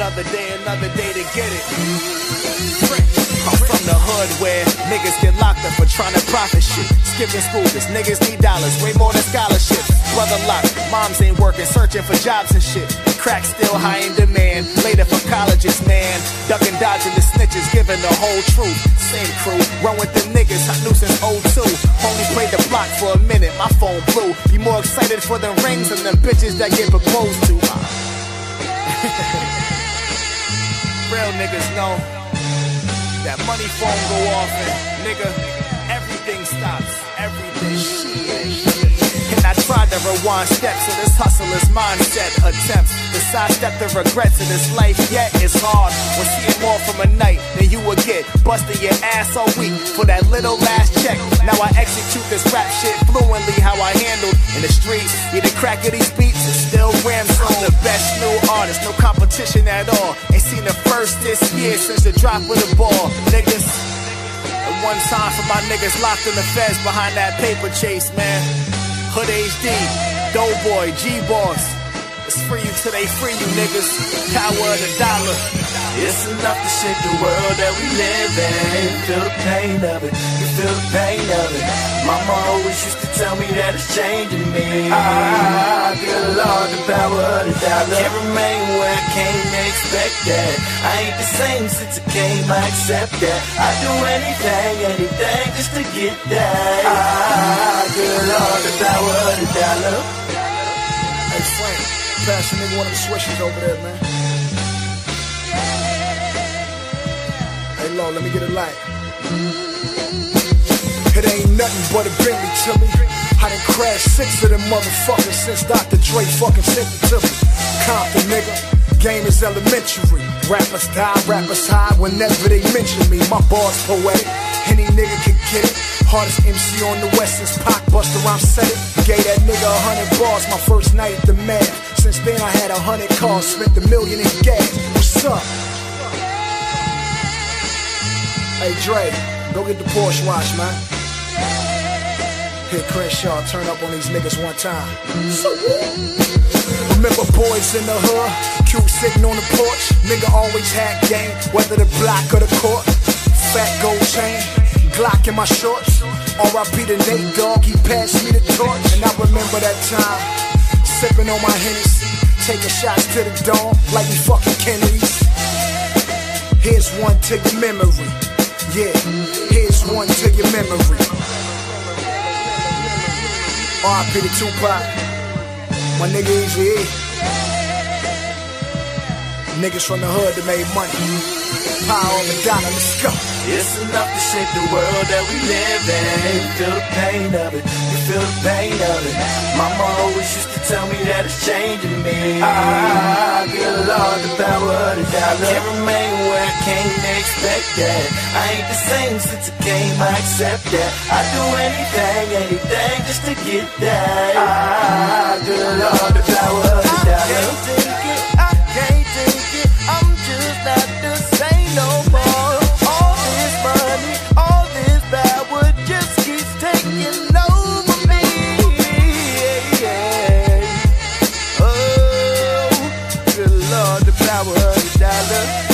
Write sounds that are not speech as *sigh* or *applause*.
another day, another day to get it. I'm from the hood where niggas get locked up for trying to profit shit. Skipping school, cause niggas need dollars, way more than scholarships. Brother locked, moms ain't working, searching for jobs and shit. Crack still high in demand, later for colleges, man. Ducking, dodging the snitches, giving the whole truth. Same crew, run with the niggas, I knew since 02. Only played the block for a minute, my phone blew. Be more excited for the rings than the bitches that get proposed to. *laughs* Real niggas know that money phone go off and nigga, everything stops. Everything shit. And I tried to rewind steps of this hustler's mindset attempts to sidestep the regrets of this life. Yet it's hard when seeing more from a night than you would get. Busting your ass all week for that little last check. Now I execute this rap shit fluently how I handled in the streets. Yeah, the crack of these beats is still rams. I'm the best new artist, no competition at all. Ain't seen the first this year since the drop of the ball. Niggas. And one time for my niggas locked in the feds behind that paper chase, man. Hood HD, Doughboy, G-Boss. It's free you till they free you, niggas. Power of the dollar. It's enough to shake the world that we live in. Feel the pain of it, you feel the pain of it. Mama always used to tell me that it's changing me. Ah, dollar. Can't remain where I came to expect that. I ain't the same since I came, I accept that. I do anything, anything just to get that. Ah, good Lord, the power of the dollar. Hey Frank, pass a nigga one of the switches over there, man. Hey Lo, let me get a light. It ain't nothing but a Bentley to me. I done crashed six of them motherfuckers since Dr. Dre fucking sent it to me. Compton, nigga. Game is elementary. Rappers die, rappers high whenever they mention me. My bar's poetic. Any nigga can get it. Hardest MC on the West since Pac Buster, I'm set it. Gave that nigga a hundred bars my first night at the man. Since then I had a hundred cars, spent a million in gas. What's up? Hey Dre, go get the Porsche wash, man. Hit Crenshaw, turn up on these niggas one time. Remember boys in the hood, cute sitting on the porch. Nigga always had game, whether the block or the court. Fat gold chain, Glock in my shorts. R.I.P. to Nate Dogg, he passed me the torch. And I remember that time, sipping on my Hennessy, taking shots to the dome like we fucking Kennedys. Here's one to your memory. Yeah, here's one to your memory. R.I.P. to Tupac. My nigga Easy E. Niggas from the hood that made money. Power of Madonna, let's go. It's enough to shake the world that we live in. You feel the pain of it, you feel the pain of it. My mama always used to tell me that it's changing me. Ah, good Lord, the power of the dollar. Can't remain where I can't expect that. I ain't the same since the game, I accept that. I do anything, anything just to get that. Love, the. I can take it, I can't take it. I'm just not the same no more. All this money, all this power just keeps taking over me. Oh, the love, the power of the dollar.